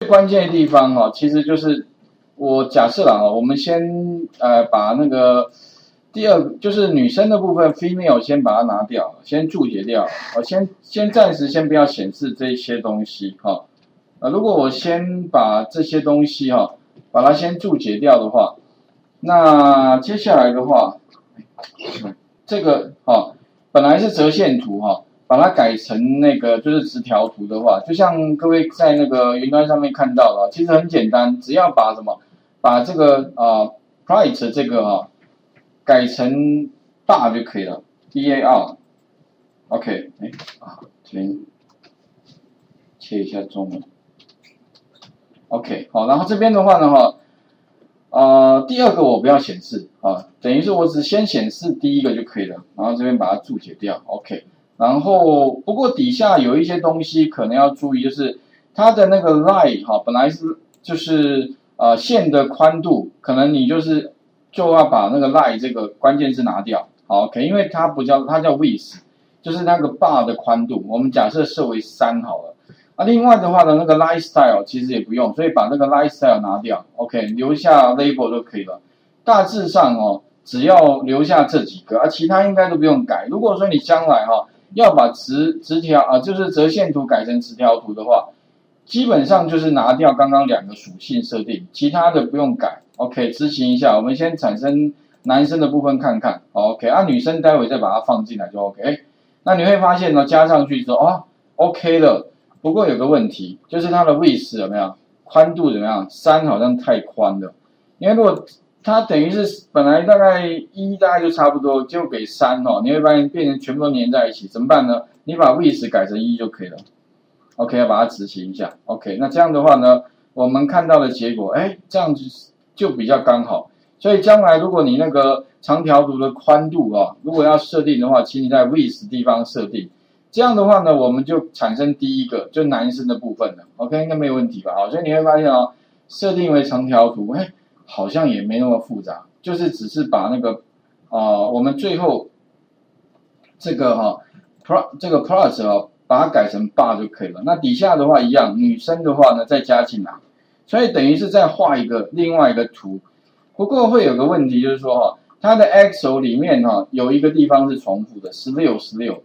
最关键的地方哈，其实就是我假设了哈，我们先呃把那个第二就是女生的部分 female 先把它拿掉，先注解掉，我先先暂时先不要显示这些东西哈。啊，如果我先把这些东西哈，把它先注解掉的话，那接下来的话，这个哈本来是折线图哈。把它改成那个就是直条图的话，就像各位在那个云端上面看到的，其实很简单，只要把什么，把这个啊 price 这个啊改成 bar 就可以了，d a r，OK，哎啊这边切一下中文，OK 好，然后这边的话呢哈，呃第二个我不要显示啊，等于是我只先显示第一个就可以了，然后这边把它注解掉，OK。然后，不过底下有一些东西可能要注意，就是它的那个 line 哈，本来是就是呃线的宽度，可能你就是就要把那个 line 这个关键字拿掉，好，OK，因为它不叫它叫 width，就是那个 bar 的宽度，我们假设设为三好了。啊，另外的话呢，那个 lifestyle 其实也不用，所以把那个 lifestyle 拿掉，OK，留下 label 就可以了。大致上哦，只要留下这几个，啊，其他应该都不用改。如果说你将来哈。要把直直条啊，就是折线图改成直条图的话，基本上就是拿掉刚刚两个属性设定，其他的不用改。OK，执行一下，我们先产生男生的部分看看。OK，啊，女生待会再把它放进来就 OK。那你会发现呢，加上去之后啊，OK 了。不过有个问题，就是它的位置有没有宽度怎么样？三好像太宽了，因为如果它等于是本来大概一大概就差不多，就给三哦，你会发现变成全部都粘在一起，怎么办呢？你把 with 改成一就可以了。OK，要把它执行一下。OK，那这样的话呢，我们看到的结果，哎，这样子就比较刚好。所以将来如果你那个长条图的宽度啊，如果要设定的话，请你在位置地方设定。这样的话呢，我们就产生第一个就男生的部分了。OK，应该没有问题吧？好，所以你会发现哦，设定为长条图，哎。好像也没那么复杂，就是只是把那个啊，我们最后这个哈 plus 这个 plus 啊，把它改成 bar 就可以了。那底下的话一样，女生的话呢再加进来，所以等于是再画一个另外一个图。不过会有个问题，就是说哈，它的 x 轴里面哈有一个地方是重复的，十六十六。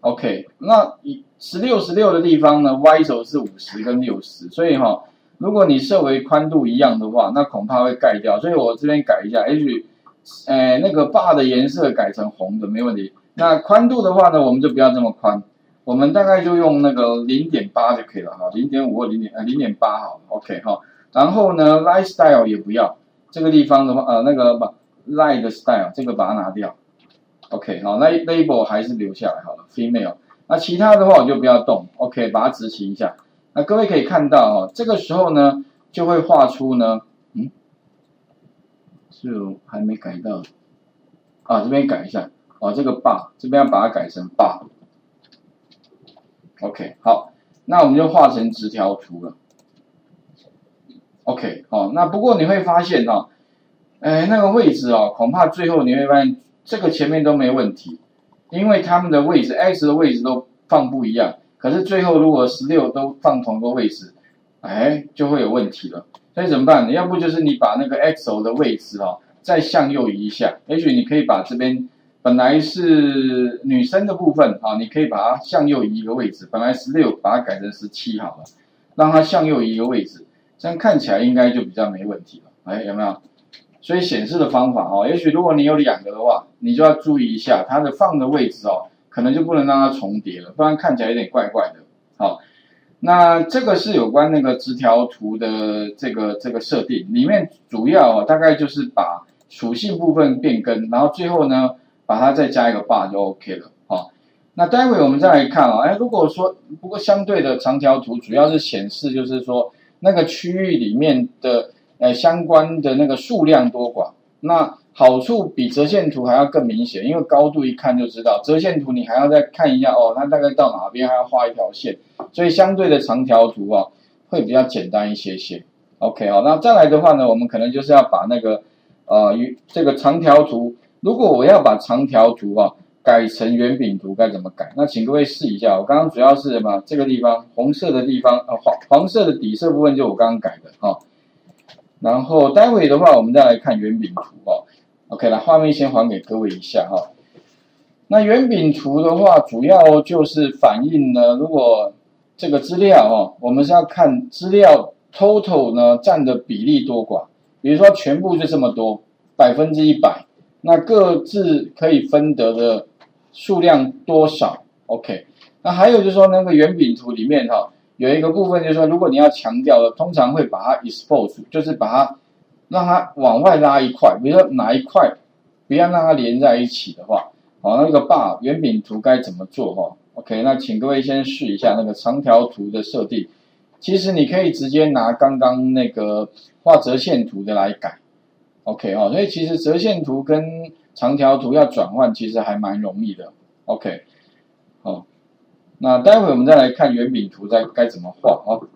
OK，那一十六十六的地方呢，y 轴是五十跟六十，所以哈。如果你设为宽度一样的话，那恐怕会盖掉，所以我这边改一下，H，呃，那个 bar 的颜色改成红的没问题。那宽度的话呢，我们就不要这么宽，我们大概就用那个零点八就可以了哈，零点五或零点呃零点八好，OK 哈。然后呢，lifestyle 也不要，这个地方的话呃那个把 light style 这个把它拿掉，OK 好，那 label 还是留下来好了，female。那其他的话我就不要动，OK 把它执行一下。那各位可以看到哦，这个时候呢，就会画出呢，嗯，是还没改到，啊，这边改一下，哦，这个 bar 这边要把它改成 bar，OK，好，那我们就画成直条图了，OK，好，那不过你会发现哦，哎，那个位置哦，恐怕最后你会发现这个前面都没问题，因为它们的位置 x 的位置都放不一样。可是最后如果十六都放同个位置，哎，就会有问题了。所以怎么办？要不就是你把那个 x 轴的位置哈，再向右移一下。也许你可以把这边本来是女生的部分啊，你可以把它向右移一个位置。本来十六，把它改成十七好了，让它向右移一个位置，这样看起来应该就比较没问题了。哎，有没有？所以显示的方法哦，也许如果你有两个的话，你就要注意一下它的放的位置哦。可能就不能让它重叠了，不然看起来有点怪怪的。好，那这个是有关那个直条图的这个这个设定，里面主要大概就是把属性部分变更，然后最后呢把它再加一个 bar 就 OK 了。好，那待会我们再来看啊，哎，如果说不过相对的长条图主要是显示就是说那个区域里面的呃相关的那个数量多寡，那。好处比折线图还要更明显，因为高度一看就知道。折线图你还要再看一下哦，它大概到哪边还要画一条线，所以相对的长条图啊会比较简单一些些。OK 啊，那再来的话呢，我们可能就是要把那个呃与这个长条图，如果我要把长条图啊改成圆饼图该怎么改？那请各位试一下。我刚刚主要是什么？这个地方红色的地方，呃黄黄色的底色部分就我刚刚改的哈。然后待会的话，我们再来看圆饼图哦。OK，来画面先还给各位一下哈。那圆饼图的话，主要就是反映呢，如果这个资料哦，我们是要看资料 total 呢占的比例多寡。比如说全部就这么多，百分之一百，那各自可以分得的数量多少？OK，那还有就是说那个圆饼图里面哈，有一个部分就是说，如果你要强调的，通常会把它 expose，就是把它让它往外拉一块，比如说哪一块不要让它连在一起的话，好，那个 bar 圆饼图该怎么做哈？OK，那请各位先试一下那个长条图的设定。其实你可以直接拿刚刚那个画折线图的来改，OK 哦，所以其实折线图跟长条图要转换，其实还蛮容易的，OK，好，那待会我们再来看圆饼图在该怎么画哦。